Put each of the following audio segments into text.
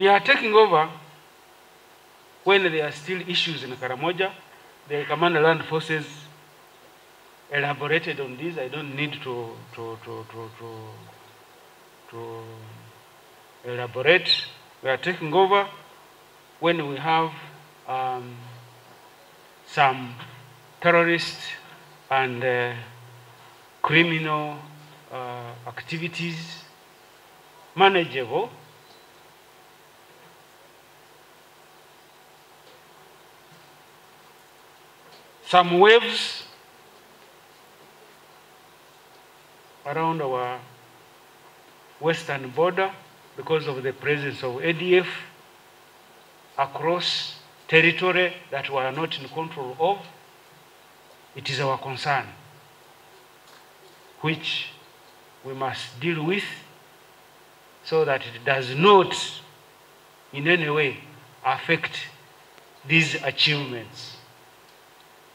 We are taking over when there are still issues in Karamoja. The Commander Land Forces elaborated on this. I don't need to, to, to, to, to, to elaborate. We are taking over when we have um, some terrorist and uh, criminal uh, activities manageable. Some waves around our western border because of the presence of ADF across territory that we are not in control of. It is our concern, which we must deal with so that it does not in any way affect these achievements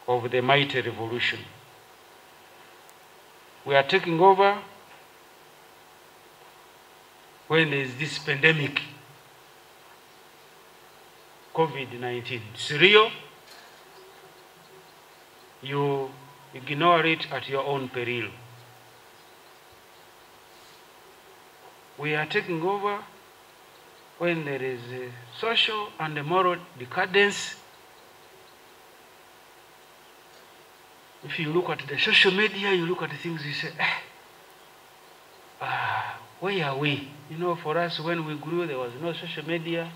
of the mighty revolution. We are taking over when there is this pandemic, COVID 19. It's. You ignore it at your own peril. We are taking over when there is a social and moral decadence. If you look at the social media, you look at the things, you say, eh, ah, where are we? You know, for us, when we grew, there was no social media.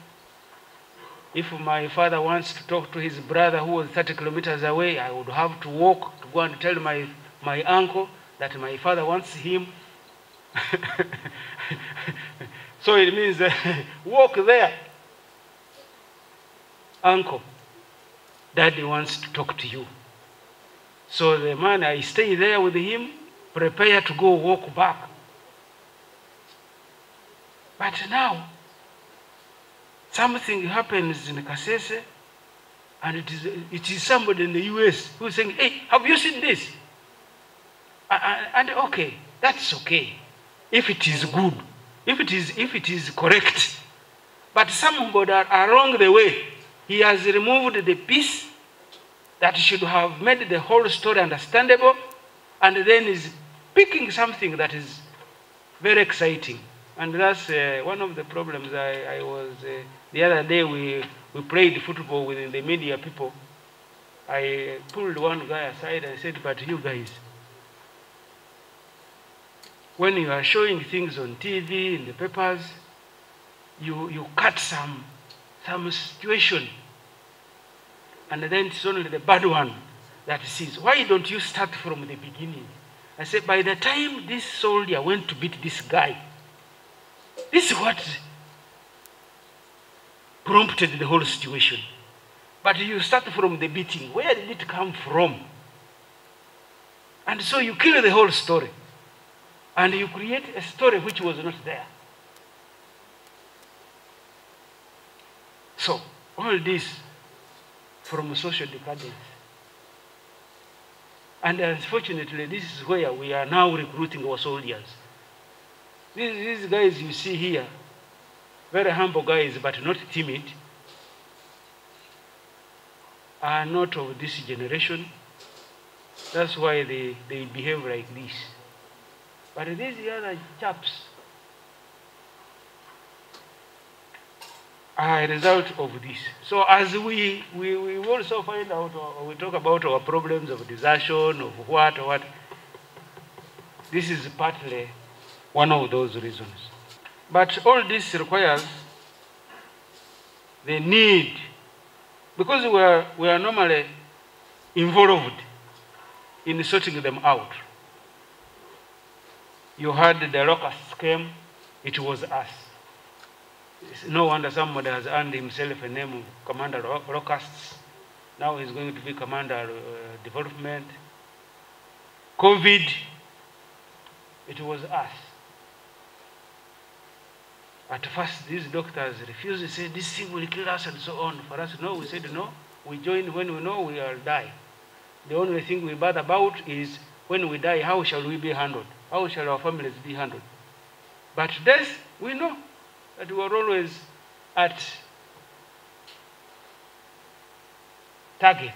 If my father wants to talk to his brother who was 30 kilometers away, I would have to walk to go and tell my, my uncle that my father wants him. so it means uh, walk there. Uncle, daddy wants to talk to you. So the man, I stay there with him, prepare to go walk back. But now, something happens in Kasese, and it is, it is somebody in the US who is saying, Hey, have you seen this? And, okay, that's okay. If it is good, if it is, if it is correct. But somebody along the way, he has removed the piece that should have made the whole story understandable, and then is picking something that is very exciting. And that's uh, one of the problems I, I was, uh, the other day we, we played football with the media people. I pulled one guy aside and said, but you guys, when you are showing things on TV, in the papers, you, you cut some, some situation, and then it's only the bad one that sees. Why don't you start from the beginning? I said, by the time this soldier went to beat this guy, this is what prompted the whole situation. But you start from the beating. Where did it come from? And so you kill the whole story. And you create a story which was not there. So, all this from social decadence. And unfortunately, this is where we are now recruiting our soldiers. These, these guys you see here, very humble guys, but not timid, are not of this generation. That's why they, they behave like this. But these other chaps a result of this. So as we, we, we also find out, or we talk about our problems of desertion, of what, what, this is partly one of those reasons. But all this requires the need, because we are, we are normally involved in sorting them out. You had the locusts came, it was us. It's no wonder somebody has earned himself a name of Commander Locusts. Now he's going to be Commander uh, Development. COVID, it was us. At first, these doctors refused to say this thing will kill us and so on. For us, no, we said no. We join when we know we will die. The only thing we bother about is when we die, how shall we be handled? How shall our families be handled? But death, we know that we are always at target.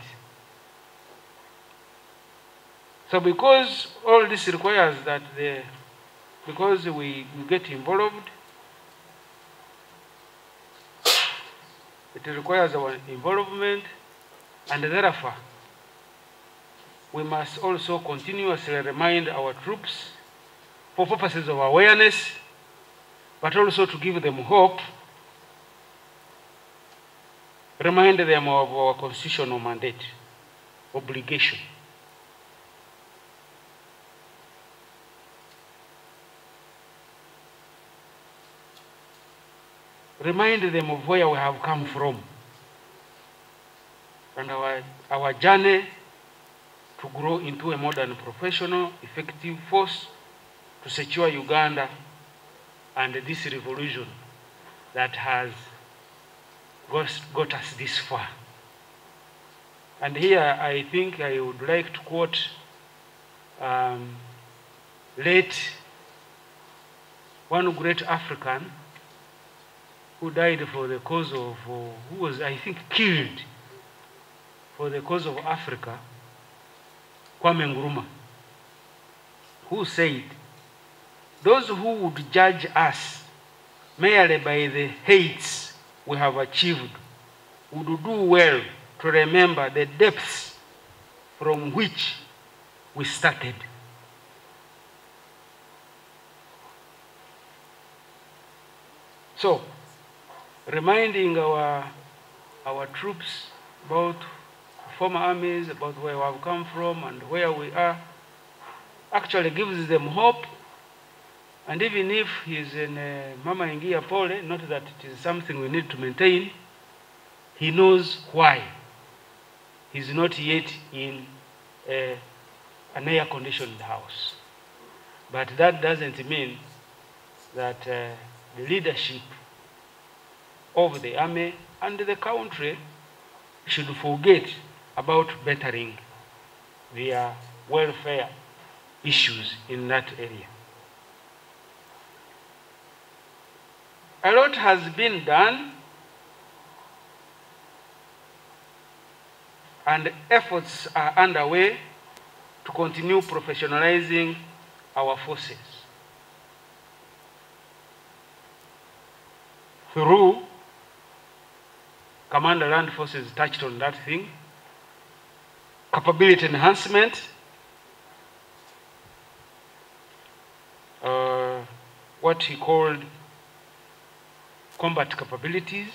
So because all this requires that the, because we, we get involved, it requires our involvement and therefore we must also continuously remind our troops for purposes of awareness, but also to give them hope, remind them of our constitutional mandate, obligation. Remind them of where we have come from and our, our journey to grow into a modern, professional, effective force to secure Uganda and this revolution that has got, got us this far. And here I think I would like to quote um, late one great African who died for the cause of, uh, who was, I think, killed for the cause of Africa, Kwame Nkrumah, who said, those who would judge us merely by the hates we have achieved would do well to remember the depths from which we started. So, reminding our, our troops about former armies, about where we have come from and where we are, actually gives them hope. And even if he's in uh, Mama Ingia Pole, not that it is something we need to maintain, he knows why he's not yet in uh, an air-conditioned house. But that doesn't mean that uh, the leadership of the army and the country should forget about bettering their welfare issues in that area. A lot has been done and efforts are underway to continue professionalizing our forces through Commander Land Forces touched on that thing. Capability enhancement. Uh, what he called combat capabilities.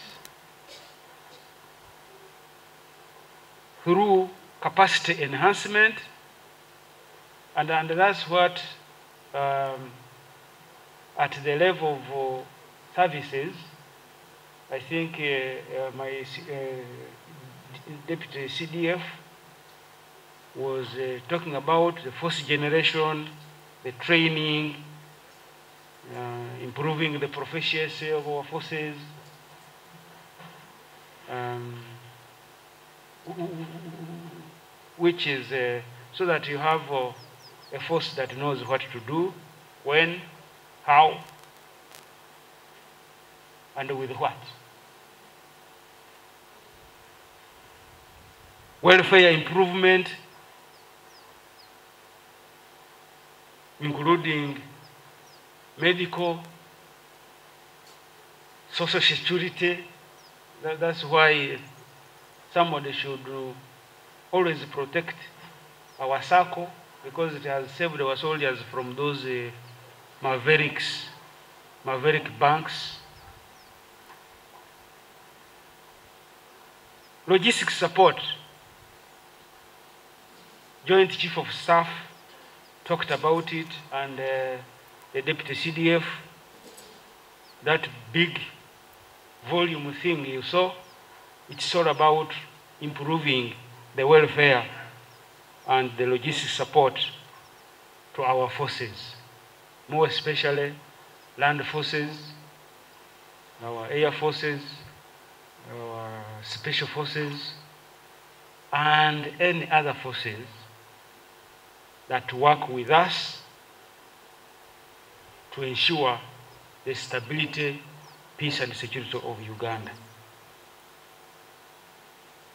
Through capacity enhancement. And, and that's what, um, at the level of uh, services, I think uh, uh, my uh, deputy CDF was uh, talking about the first generation, the training, improving the proficiency of our forces, um, which is uh, so that you have uh, a force that knows what to do, when, how, and with what. welfare improvement, including medical, social security. That, that's why somebody should always protect our SACCO because it has saved our soldiers from those uh, mavericks, maverick banks. Logistics support. Joint Chief of Staff talked about it, and uh, the Deputy CDF, that big volume thing you saw, it's all about improving the welfare and the logistic support to our forces, more especially land forces, our air forces, our special forces, and any other forces that work with us to ensure the stability, peace and security of Uganda.